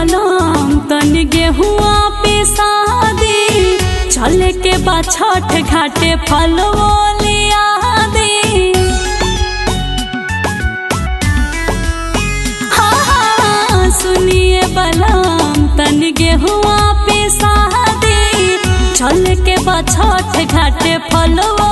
बनाम तन गेहुआ पे शादी चल के बाछठ घाटे फलवो सुनिए बलाम, तन गेहुआ पे शादी चल के घाटे फलवो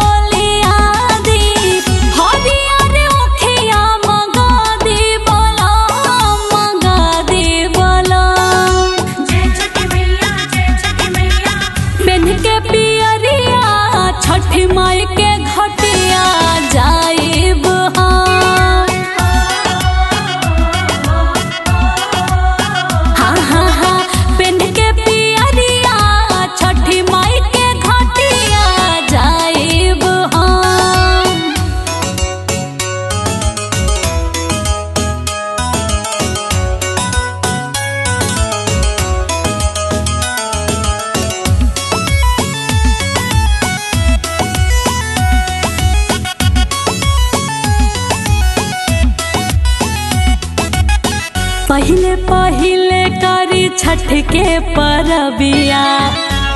छठ के परबिया।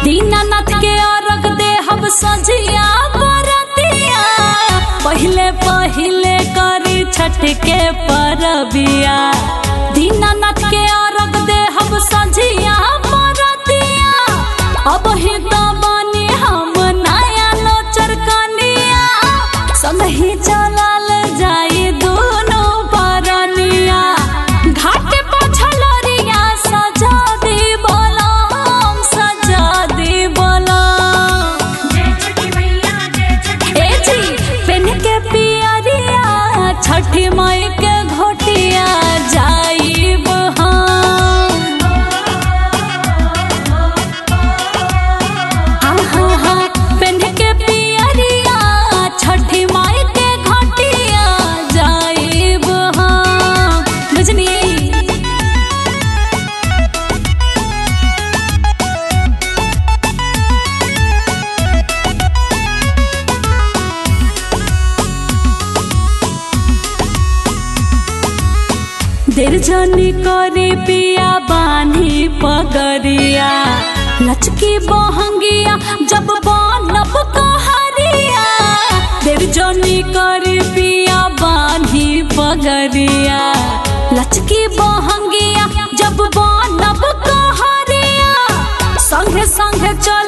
दीनानाथ के अर्घ दे हम सजिया बरतिया पहले पहले करी छठ के परबिया। दीनानाथ के अर्घ दे हम सजिया देर जनी करे पिया बानी पगरिया। लचकी बहंगिया, जब बनब कहरिया देर जनी करे पिया बानी पगरिया। लचकी बहंगिया, जब बनब कहरिया संगे संगे चली